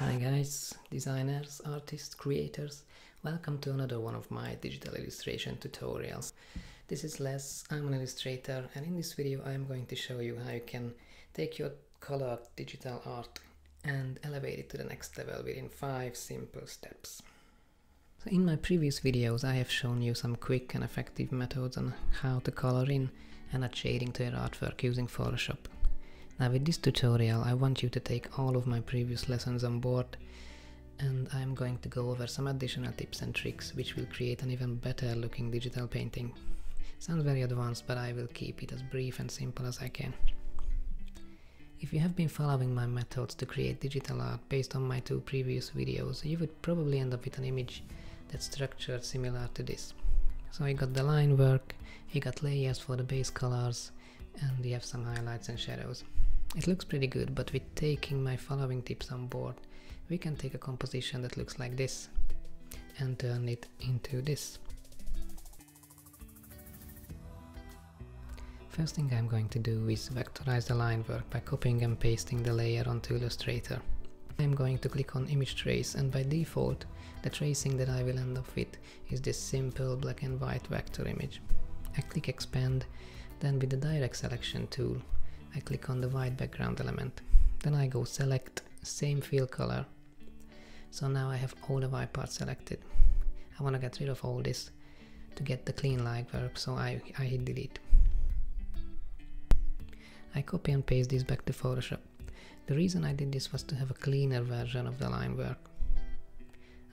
Hi guys, designers, artists, creators, welcome to another one of my digital illustration tutorials. This is Laz, I'm an illustrator and in this video I am going to show you how you can take your colored digital art and elevate it to the next level within 5 simple steps. So in my previous videos I have shown you some quick and effective methods on how to color in and add shading to your artwork using Photoshop. Now with this tutorial I want you to take all of my previous lessons on board and I'm going to go over some additional tips and tricks which will create an even better looking digital painting. Sounds very advanced but I will keep it as brief and simple as I can. If you have been following my methods to create digital art based on my two previous videos, you would probably end up with an image that's structured similar to this. So you got the line work, you got layers for the base colors, and you have some highlights and shadows. It looks pretty good, but with taking my following tips on board, we can take a composition that looks like this and turn it into this. First thing I'm going to do is vectorize the line work by copying and pasting the layer onto Illustrator. I'm going to click on image trace and by default the tracing that I will end up with is this simple black and white vector image. I click expand, then with the direct selection tool I click on the white background element. Then I go select same fill color. So now I have all the white parts selected. I want to get rid of all this to get the clean line work, so I, I hit delete. I copy and paste this back to Photoshop. The reason I did this was to have a cleaner version of the line work.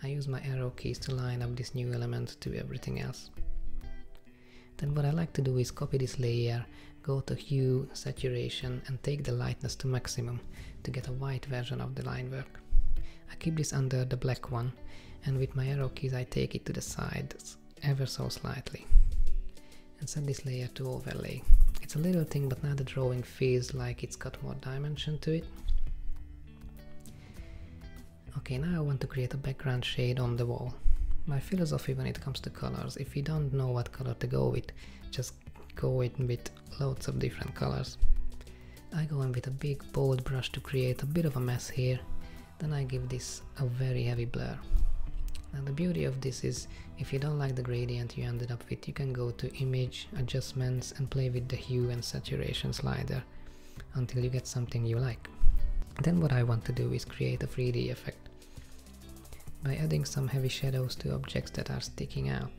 I use my arrow keys to line up this new element to everything else. Then what I like to do is copy this layer go to hue, saturation and take the lightness to maximum to get a white version of the line work. I keep this under the black one and with my arrow keys I take it to the sides ever so slightly and set this layer to overlay. It's a little thing but now the drawing feels like it's got more dimension to it. Okay, now I want to create a background shade on the wall. My philosophy when it comes to colors, if you don't know what color to go with, just go in with loads of different colors. I go in with a big bold brush to create a bit of a mess here, then I give this a very heavy blur. Now the beauty of this is, if you don't like the gradient you ended up with, you can go to image, adjustments and play with the hue and saturation slider until you get something you like. Then what I want to do is create a 3D effect by adding some heavy shadows to objects that are sticking out.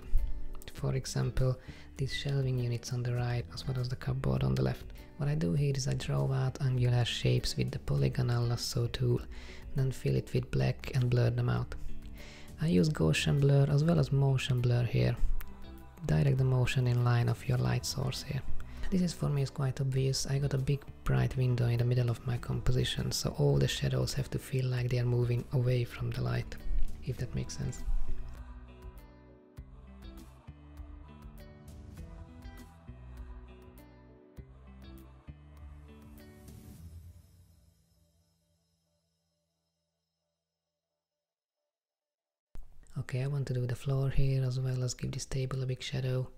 For example, these shelving units on the right as well as the cupboard on the left. What I do here is I draw out angular shapes with the polygonal lasso tool, then fill it with black and blur them out. I use Gaussian blur as well as motion blur here. Direct the motion in line of your light source here. This is for me is quite obvious, I got a big bright window in the middle of my composition, so all the shadows have to feel like they are moving away from the light, if that makes sense. Okay, I want to do the floor here as well as give this table a big shadow.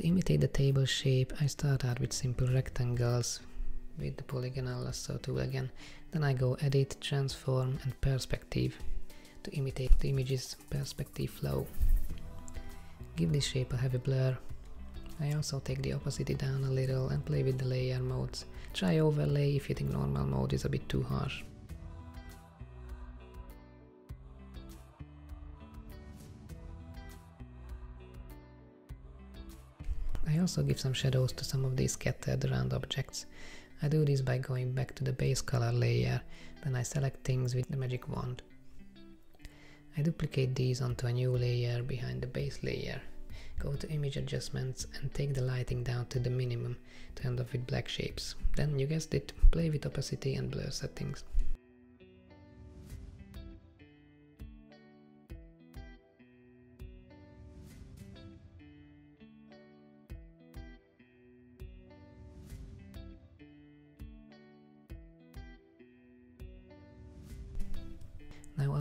To imitate the table shape, I start out with simple rectangles with the polygonal lasso tool again. Then I go edit, transform and perspective to imitate the image's perspective flow. Give this shape a heavy blur. I also take the opacity down a little and play with the layer modes. Try overlay if you think normal mode is a bit too harsh. I also give some shadows to some of these scattered around objects. I do this by going back to the base color layer, then I select things with the magic wand. I duplicate these onto a new layer behind the base layer. Go to image adjustments and take the lighting down to the minimum to end up with black shapes. Then you guessed it, play with opacity and blur settings.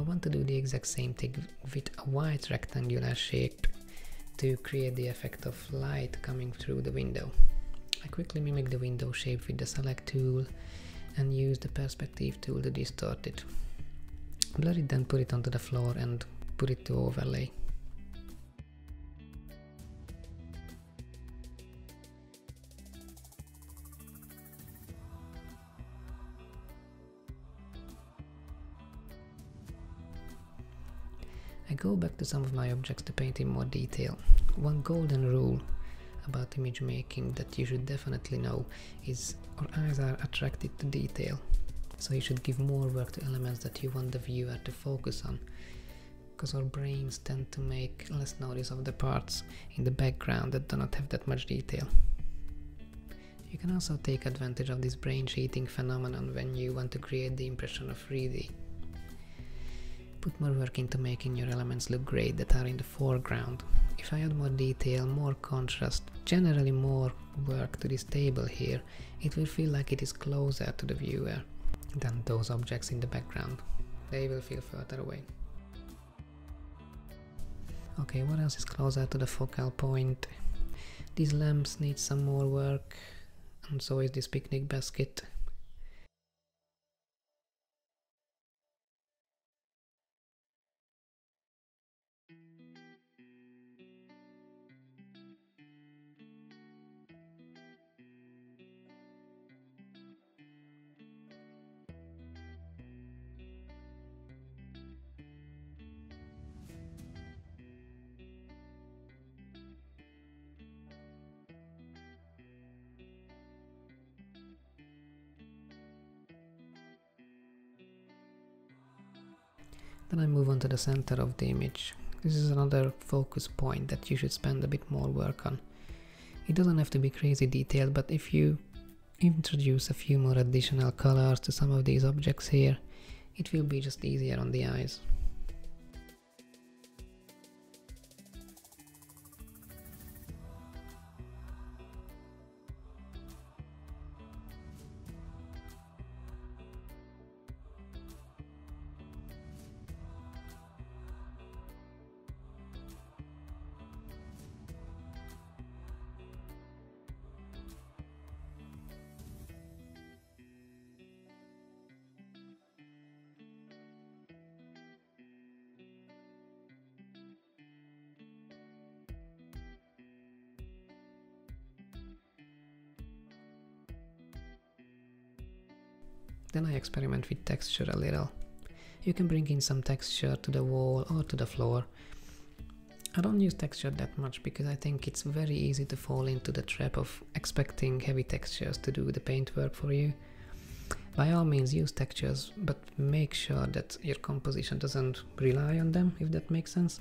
Want to do the exact same thing with a white rectangular shape to create the effect of light coming through the window. I quickly mimic the window shape with the select tool and use the perspective tool to distort it. Blur it then put it onto the floor and put it to overlay. I go back to some of my objects to paint in more detail. One golden rule about image making that you should definitely know is our eyes are attracted to detail. So you should give more work to elements that you want the viewer to focus on. Because our brains tend to make less notice of the parts in the background that do not have that much detail. You can also take advantage of this brain cheating phenomenon when you want to create the impression of 3D. Put more work into making your elements look great that are in the foreground. If I add more detail, more contrast, generally more work to this table here, it will feel like it is closer to the viewer than those objects in the background. They will feel further away. Okay, what else is closer to the focal point? These lamps need some more work, and so is this picnic basket. Then I move on to the center of the image. This is another focus point that you should spend a bit more work on. It doesn't have to be crazy detailed, but if you introduce a few more additional colors to some of these objects here, it will be just easier on the eyes. Then I experiment with texture a little. You can bring in some texture to the wall or to the floor. I don't use texture that much because I think it's very easy to fall into the trap of expecting heavy textures to do the paint work for you. By all means use textures, but make sure that your composition doesn't rely on them, if that makes sense.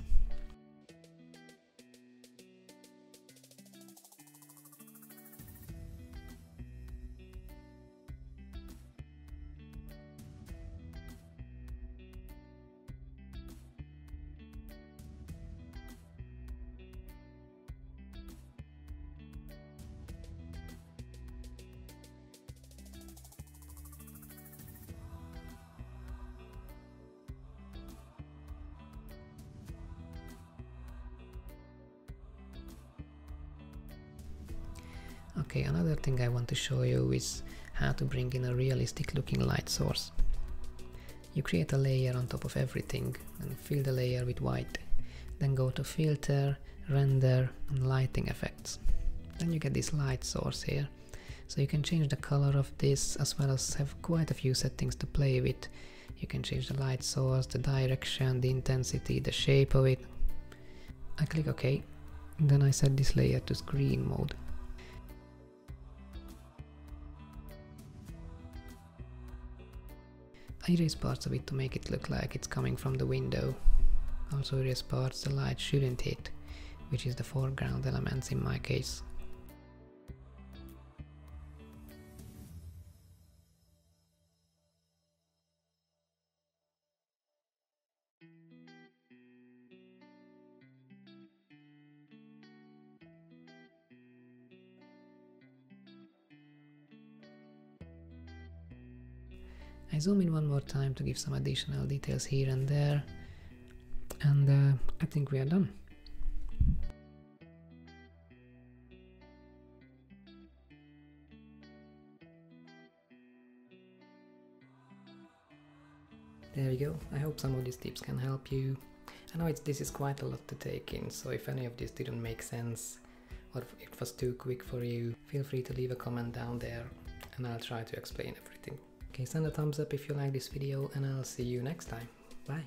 Okay, another thing I want to show you is how to bring in a realistic looking light source. You create a layer on top of everything and fill the layer with white. Then go to filter, render and lighting effects. Then you get this light source here. So you can change the color of this as well as have quite a few settings to play with. You can change the light source, the direction, the intensity, the shape of it. I click OK. Then I set this layer to screen mode. Erase parts of it to make it look like it's coming from the window. Also erase parts the light shouldn't hit. which is the foreground elements in my case. I zoom in one more time to give some additional details here and there and uh, I think we are done. There you go, I hope some of these tips can help you. I know it's, this is quite a lot to take in, so if any of this didn't make sense or if it was too quick for you, feel free to leave a comment down there and I'll try to explain everything. Okay, send a thumbs up if you like this video and I'll see you next time. Bye!